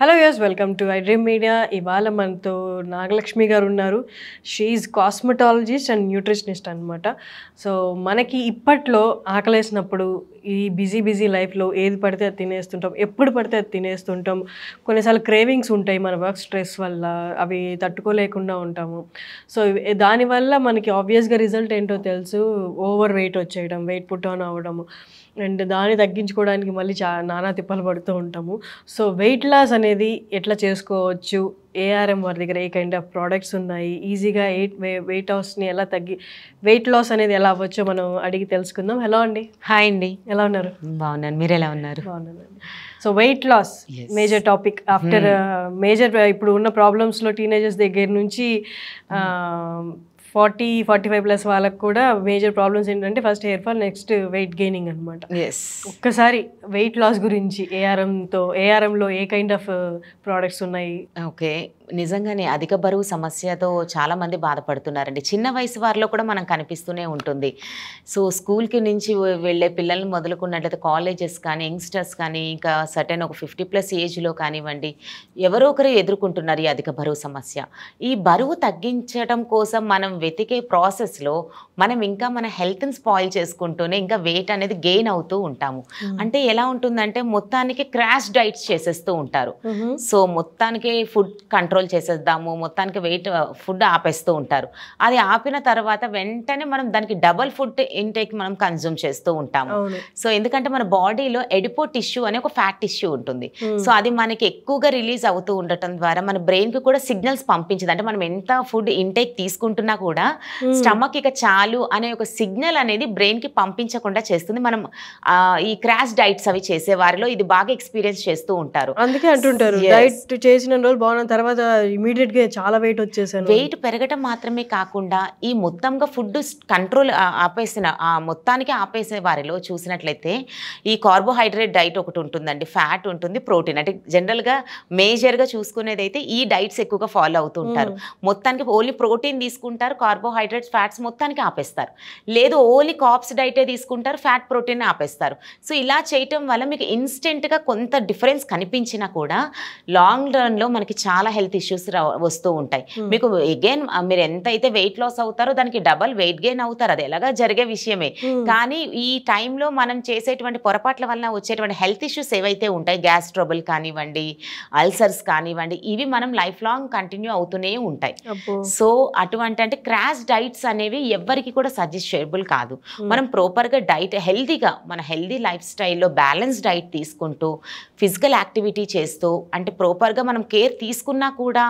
Hello yes welcome to I dream media ఇవాళ మనతో నాగలక్ష్మి గారు ఉన్నారు. షీఈ్ కాస్మెటాలజిస్ట్ అండ్ న్యూట్రిషనిస్ట్ అనమాట సో మనకి ఇప్పట్లో ఆకలేసినప్పుడు ఈ బిజీ బిజీ లైఫ్లో ఏది పడితే అది తినేస్తుంటాం. ఎప్పుడు పడితే అది తినేస్తుంటాం. కొన్నిసార్లు క్రేవింగ్స్ ఉంటాయి మన వర్క్ స్ట్రెస్ వల్ల. అవి తట్టుకోలేకుండా ఉంటాము. సో దానివల్ల మనకి ఆబ్వియస్గా రిజల్ట్ ఏంటో తెలుసు. ఓవర్ వెయిట్ వచ్చేయడం వెయిట్ పుట్ ఆన్ అవ్వడము. అండ్ దాన్ని తగ్గించుకోవడానికి మళ్ళీ చా నానా తిప్పలు పడుతూ ఉంటాము. సో వెయిట్ లాస్ అనేది ఎట్లా చేసుకోవచ్చు? ఏఆర్ఎం వారి దగ్గర ఏ కైండ్ ఆఫ్ ప్రోడక్ట్స్ ఉన్నాయి? ఈజీగా ఎయిట్ వెయిట్ లాస్ని ఎలా తగ్గి వెయిట్ లాస్ అనేది ఎలా అవ్వచ్చో మనం అడిగి తెలుసుకుందాం. హలో అండి. హాయ్ అండి. ఎలా ఉన్నారు? బాగున్నాను. మీరు ఎలా ఉన్నారు? బాగున్నానండి. So weight loss. Major topic after major ఇప్పుడు ఉన్న ప్రాబ్లమ్స్లో టీనేజర్స్ దగ్గర నుంచి ఫార్టీ ఫార్టీ ఫైవ్ ప్లస్ వాళ్ళకి కూడా మేజర్ ప్రాబ్లమ్స్ ఏంటంటే first hair fall next weight gaining అనమాట ఎస్ ఒక్కసారి వెయిట్ లాస్ గురించి ఏఆర్ఎంతో ఏఆర్ఎంలో ఏ కైండ్ ఆఫ్ ప్రోడక్ట్స్ ఉన్నాయి? ఓకే. నిజంగానే అధిక బరువు సమస్యతో చాలా మంది బాధపడుతున్నారండి. చిన్న వయసు వారిలో కూడా మనం కనిపిస్తూనే ఉంటుంది. సో స్కూల్కి నుంచి వెళ్ళే పిల్లల్ని మొదలుకున్నట్లయితే కాలేజెస్ కానీ యంగ్స్టర్స్ కానీ ఇంకా సర్టెన్ ఒక ఫిఫ్టీ ప్లస్ ఏజ్లో కానివ్వండి ఎవరో ఒకరు ఎదుర్కొంటున్నారు ఈ అధిక బరువు సమస్య. ఈ బరువు తగ్గించడం కోసం మనం వెతికే ప్రాసెస్లో మనం ఇంకా మన హెల్త్ని స్పాయిల్ చేసుకుంటూనే ఇంకా వెయిట్ అనేది గెయిన్ అవుతూ ఉంటాము. అంటే ఎలా ఉంటుందంటే మొత్తానికి క్రాష్ డైట్స్ చేసేస్తూ ఉంటారు. సో మొత్తానికి ఫుడ్ కంట్రోల్ చేసేద్దాము మొత్తానికి వెయిట్ ఫుడ్ ఆపేస్తూ ఉంటారు. అది ఆపిన తర్వాత వెంటనే మనం దానికి డబల్ ఫుడ్ ఇంటేక్ మనం కన్జ్యూమ్ చేస్తూ ఉంటాము. సో ఎందుకంటే మన బాడీలో ఎడిపో టిష్యూ అనే ఒక ఫ్యాట్ టిష్యూ ఉంటుంది. సో అది మనకి ఎక్కువగా రిలీజ్ అవుతూ ఉండటం ద్వారా మన బ్రెయిన్కి కూడా సిగ్నల్స్ పంపించదు. అంటే మనం ఎంత ఫుడ్ ఇంటేక్ తీసుకుంటున్నా కూడా. స్టమక్ ఇక చాలు అనే ఒక సిగ్నల్ అనేది బ్రెయిన్కి పంపించకుండా చేస్తుంది. మనం ఈ క్రాష్ డైట్స్ అవి చేసే వారిలో ఇది బాగా ఎక్స్పీరియన్స్ చేస్తూ ఉంటారు. అందుకే అంటుంటారు. డైట్ చేసిన రోజులు బాగున్న తర్వాత ఇమీడియట్గా చాలా వెయిట్ వచ్చేసాను. వెయిట్ పెరగటం మాత్రమే కాకుండా ఈ మొత్తంగా ఫుడ్ కంట్రోల్ ఆపేసిన ఆ మొత్తానికి ఆపేసే వారిలో చూసినట్లయితే ఈ కార్బోహైడ్రేట్ డైట్ ఒకటి ఉంటుందండి ఫ్యాట్ ఉంటుంది ప్రోటీన్. అంటే జనరల్గా మేజర్గా చూసుకునేది అయితే ఈ డైట్స్ ఎక్కువగా ఫాలో అవుతూ ఉంటారు. మొత్తానికి ఓన్లీ ప్రోటీన్ తీసుకుంటారు కార్బోహైడ్రేట్స్ ఫ్యాట్స్ మొత్తానికి ఆపేస్తారు. లేదు ఓన్లీ కాప్స్ డైటే తీసుకుంటారు ఫ్యాట్ ప్రోటీన్ ఆపేస్తారు. సో ఇలా చేయటం వల్ల మీకు ఇన్స్టెంట్గా కొంత డిఫరెన్స్ కనిపించినా కూడా లాంగ్ రన్లో మనకి చాలా హెల్త్ ఇష్యూస్ వస్తూ ఉంటాయి. Hmm. మీకు అగైన్ మీరు ఎంత అయితే వెయిట్ లాస్ అవుతారో దానికి డబల్ వెయిట్ గెయిన్ అవుతారు. అది ఎలాగా జరిగే విషయమే. కానీ ఈ టైంలో మనం చేసేటువంటి పొరపాట్ల వల్ల వచ్చేటువంటి హెల్త్ ఇష్యూస్ ఏవైతే ఉంటాయి గ్యాస్ ట్రబుల్ కానివ్వండి అల్సర్స్ కానివ్వండి ఇవి మనం లైఫ్ లాంగ్ కంటిన్యూ అవుతూనే ఉంటాయి. సో అటువంటి అంటే క్రాష్ డైట్స్ అనేవి ఎవ్వరికి కూడా సజెస్ట్ చేయబుల్ కాదు. Hmm. మనం ప్రాపర్గా డైట్ హెల్తీగా మన హెల్దీ లైఫ్ స్టైల్లో బ్యాలెన్స్ డైట్ తీసుకుంటూ ఫిజికల్ యాక్టివిటీ చేస్తూ అంటే ప్రాపర్గా మనం కేర్ తీసుకున్నా కూడా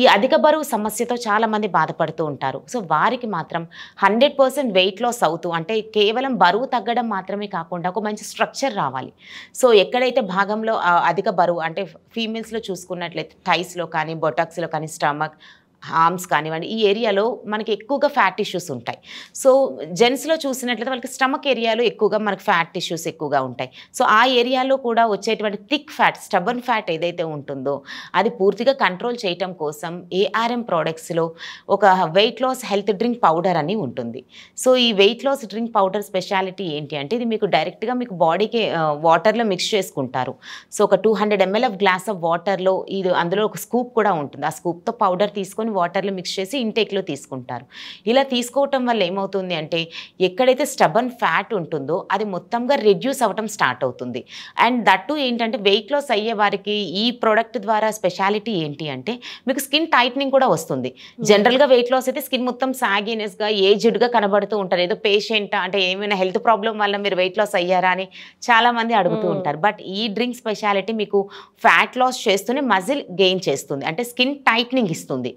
ఈ అధిక బరువు సమస్యతో చాలామంది బాధపడుతూ ఉంటారు. సో వారికి మాత్రం హండ్రెడ్ పర్సెంట్ వెయిట్ లాస్ అవుతూ అంటే కేవలం బరువు తగ్గడం మాత్రమే కాకుండా ఒక మంచి స్ట్రక్చర్ రావాలి. సో ఎక్కడైతే భాగంలో అధిక బరువు అంటే ఫీమేల్స్లో చూసుకున్నట్లయితే థైస్లో కానీ బొటాక్స్లో కానీ స్టమక్ హార్మ్స్ కానివ్వండి ఈ ఏరియాలో మనకి ఎక్కువగా ఫ్యాట్ ఇష్యూస్ ఉంటాయి. సో జెంట్స్లో చూసినట్లయితే వాళ్ళకి స్టమక్ ఏరియాలో ఎక్కువగా మనకి ఫ్యాట్ ఇష్యూస్ ఎక్కువగా ఉంటాయి. సో ఆ ఏరియాలో కూడా వచ్చేటువంటి థిక్ ఫ్యాట్ స్టబన్ ఫ్యాట్ ఏదైతే ఉంటుందో అది పూర్తిగా కంట్రోల్ చేయటం కోసం ఏఆర్ఎం ప్రోడక్ట్స్లో ఒక weight loss health drink powder అని ఉంటుంది. సో ఈ weight loss drink powder speciality ఏంటి అంటే ఇది మీకు డైరెక్ట్గా మీకు బాడీకి వాటర్లో మిక్స్ చేసుకుంటారు. సో ఒక two hundred ML of glass of వాటర్లో ఇది అందులో ఒక స్కూప్ కూడా ఉంటుంది. ఆ స్కూప్తో పౌడర్ తీసుకొని వాటర్లో మిక్స్ చేసి ఇంటేక్లో తీసుకుంటారు. ఇలా తీసుకోవటం వల్ల ఏమవుతుంది అంటే ఎక్కడైతే స్టబన్ ఫ్యాట్ ఉంటుందో అది మొత్తంగా రెడ్యూస్ అవ్వటం స్టార్ట్ అవుతుంది. అండ్ దట్టు ఏంటంటే వెయిట్ లాస్ అయ్యే వారికి ఈ ప్రోడక్ట్ ద్వారా స్పెషాలిటీ ఏంటి అంటే మీకు స్కిన్ టైట్నింగ్ కూడా వస్తుంది. జనరల్గా వెయిట్ లాస్ అయితే స్కిన్ మొత్తం సాగినెస్గా ఏజ్డ్గా కనబడుతూ ఉంటారు. ఏదో పేషెంట్ అంటే ఏమైనా హెల్త్ ప్రాబ్లం వల్ల మీరు వెయిట్ లాస్ అయ్యారా అని చాలామంది అడుగుతూ Hmm. ఉంటారు. బట్ ఈ డ్రింక్ స్పెషాలిటీ మీకు ఫ్యాట్ లాస్ చేస్తూనే మజిల్ గెయిన్ చేస్తుంది. అంటే స్కిన్ టైట్నింగ్ ఇస్తుంది.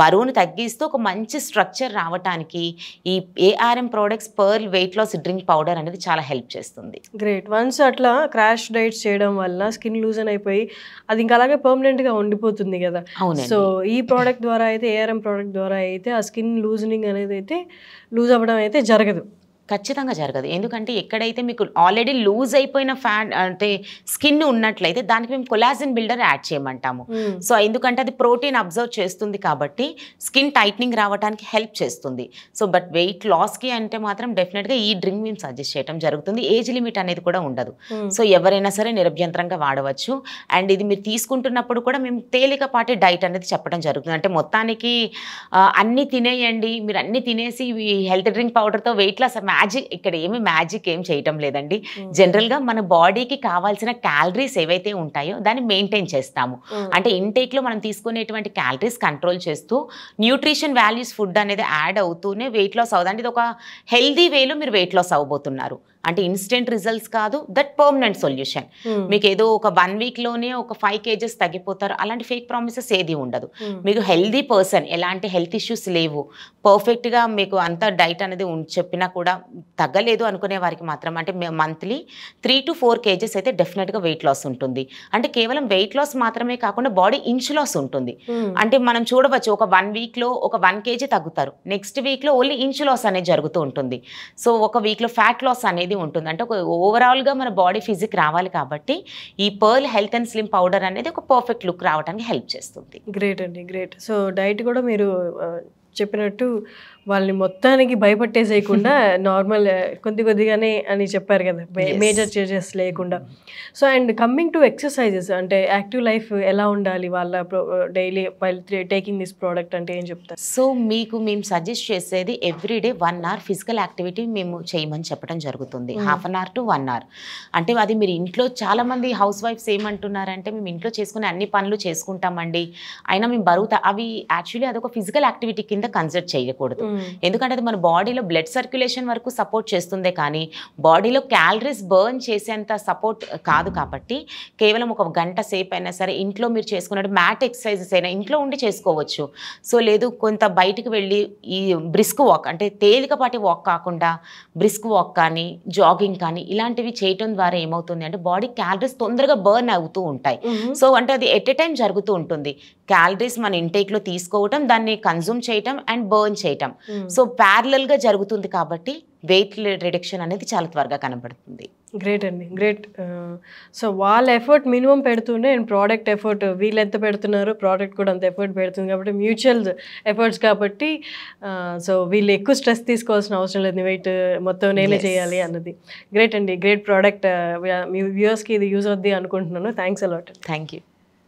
బరువును తగ్గిస్తూ ఒక మంచి స్ట్రక్చర్ రావటానికి ఈ ARM products Pearl weight loss drink powder అనేది చాలా హెల్ప్ చేస్తుంది. గ్రేట్ వన్స్ అట్లా క్రాష్ డైట్స్ చేయడం వల్ల స్కిన్ లూజన్ అయిపోయి అది ఇంకా అలాగే పర్మనెంట్గా ఉండిపోతుంది కదా. సో ఈ ప్రోడక్ట్ ద్వారా అయితే ఏఆర్ఎం ప్రోడక్ట్ ద్వారా అయితే ఆ స్కిన్ లూజనింగ్ అనేది అయితే లూజ్ అవ్వడం అయితే జరగదు. ఖచ్చితంగా జరగదు. ఎందుకంటే ఎక్కడైతే మీకు ఆల్రెడీ లూజ్ అయిపోయిన ఫ్యాట్ అంటే స్కిన్ ఉన్నట్లయితే దానికి మేము కొలాజిన్ బిల్డర్ యాడ్ చేయమంటాము. సో ఎందుకంటే అది ప్రోటీన్ అబ్జర్వ్ చేస్తుంది కాబట్టి స్కిన్ టైట్నింగ్ రావడానికి హెల్ప్ చేస్తుంది. సో బట్ వెయిట్ లాస్కి అంటే మాత్రం డెఫినెట్గా ఈ డ్రింక్ మేము సజెస్ట్ చేయడం జరుగుతుంది. ఏజ్ లిమిట్ అనేది కూడా ఉండదు. సో ఎవరైనా సరే నిరభ్యంతరంగా వాడవచ్చు. అండ్ ఇది మీరు తీసుకుంటున్నప్పుడు కూడా మేము తేలికపాటి డైట్ అనేది చెప్పడం జరుగుతుంది. అంటే మొత్తానికి అన్నీ తినేయండి. మీరు అన్నీ తినేసి ఈ హెల్త్ డ్రింక్ పౌడర్తో వెయిట్ లాస్ మ్యాజిక్ ఇక్కడ ఏమి మ్యాజిక్ ఏం చేయటం లేదండి. జనరల్గా మన బాడీకి కావాల్సిన క్యాలరీస్ ఏవైతే ఉంటాయో దాన్ని మెయింటైన్ చేస్తాము. అంటే ఇంటేక్లో మనం తీసుకునేటువంటి క్యాలరీస్ కంట్రోల్ చేస్తూ న్యూట్రిషన్ వాల్యూస్ ఫుడ్ అనేది యాడ్ అవుతూనే వెయిట్ లాస్ అవుతుంది అంటే ఇది ఒక హెల్దీ వేలో మీరు వెయిట్ లాస్ అవ్వబోతున్నారు. అంటే ఇన్స్టెంట్ రిజల్ట్స్ కాదు దట్ పర్మనెంట్ సొల్యూషన్. మీకు ఏదో ఒక వన్ వీక్లోనే ఒక ఫైవ్ కేజెస్ తగ్గిపోతారు అలాంటి ఫేక్ ప్రామిసెస్ ఏది ఉండదు. మీకు హెల్దీ పర్సన్ ఎలాంటి హెల్త్ ఇష్యూస్ లేవు. పర్ఫెక్ట్గా మీకు అంత డైట్ అనేది చెప్పినా కూడా తగ్గలేదు అనుకునే వారికి మాత్రం అంటే monthly three to four KGs అయితే డెఫినెట్గా వెయిట్ లాస్ ఉంటుంది. అంటే కేవలం వెయిట్ లాస్ మాత్రమే కాకుండా బాడీ ఇంచ్ లాస్ ఉంటుంది. అంటే మనం చూడవచ్చు ఒక వన్ వీక్లో ఒక వన్ కేజీ తగ్గుతారు. నెక్స్ట్ వీక్లో ఓన్లీ ఇంచ్ లాస్ అనేది జరుగుతూ ఉంటుంది. సో ఒక వీక్లో ఫ్యాట్ లాస్ అనేది ఉంటుంది. అంటే ఒక ఓవరాల్గా మన బాడీ ఫిజిక్ రావాలి కాబట్టి ఈ Pearl health and slim powder అనేది ఒక పర్ఫెక్ట్ లుక్ రావడానికి హెల్ప్ చేస్తుంది. గ్రేట్ అండి గ్రేట్ సో డైట్ కూడా మీరు చెప్పినట్టు వాళ్ళని మొత్తానికి భయపట్టేసేయకుండా నార్మల్ కొద్ది కొద్దిగానే అని చెప్పారు కదా. మేజర్ చేంజెస్ లేకుండా. So and coming to exercises అంటే యాక్టివ్ లైఫ్ ఎలా ఉండాలి? వాళ్ళ డైలీ టేకింగ్ దిస్ ప్రోడక్ట్ అంటే ఏం చెప్తారు? సో మీకు మేము సజెస్ట్ చేసేది everyday one hour physical activity మేము చేయమని చెప్పడం జరుగుతుంది. Half an hour to one hour అంటే అది మీరు ఇంట్లో చాలా మంది హౌస్ వైఫ్స్ ఏమంటున్నారంటే మేము ఇంట్లో చేసుకునే అన్ని పనులు చేసుకుంటామండి. అయినా మేము బరువు త- అవి యాక్చువల్లీ అదొక ఫిజికల్ యాక్టివిటీ కింద కన్సిడర్ చేయకూడదు. ఎందుకంటే అది మన బాడీలో బ్లడ్ సర్క్యులేషన్ వరకు సపోర్ట్ చేస్తుందే కానీ బాడీలో క్యాలరీస్ బర్న్ చేసేంత సపోర్ట్ కాదు కాబట్టి కేవలం ఒక గంట సేపు అయినా సరే ఇంట్లో మీరు చేసుకున్నట్టు మ్యాట్ ఎక్సర్సైజెస్ అయినా ఇంట్లో ఉండి చేసుకోవచ్చు. సో లేదు కొంత బయటికి వెళ్ళి ఈ బ్రిస్క్ వాక్ అంటే తేలికపాటి వాక్ కాకుండా బ్రిస్క్ వాక్ కానీ జాగింగ్ కానీ ఇలాంటివి చేయటం ద్వారా ఏమవుతుంది అంటే బాడీ క్యాలరీస్ తొందరగా బర్న్ అవుతూ ఉంటాయి. సో అంటే అది ఎట్ ఎ టైం జరుగుతూ ఉంటుంది. క్యాలరీస్ మన ఇంటేక్లో తీసుకోవటం దాన్ని కన్జ్యూమ్ చేయటం అండ్ బర్న్ చేయటం. సో ప్యారలల్గా జరుగుతుంది కాబట్టి వెయిట్ రిడక్షన్ అనేది చాలా త్వరగా కనబడుతుంది. గ్రేట్ అండి. గ్రేట్ సో వాళ్ళ ఎఫర్ట్ మినిమం పెడుతుండే అండ్ ప్రోడక్ట్ ఎఫర్ట్ వీళ్ళు ఎంత పెడుతున్నారు ప్రోడక్ట్ కూడా అంత ఎఫర్ట్ పెడుతుంది కాబట్టి మ్యూచువల్ ఎఫర్ట్స్ కాబట్టి సో వీళ్ళు ఎక్కువ స్ట్రెస్ తీసుకోవాల్సిన అవసరం లేదు. వెయిట్ మొత్తం నేనే. చేయాలి అన్నది. గ్రేట్ అండి. గ్రేట్ ప్రోడక్ట్ మీ వ్యూవర్స్కి ఇది యూజ్ అవుద్ది అనుకుంటున్నాను. Thanks a lot thank you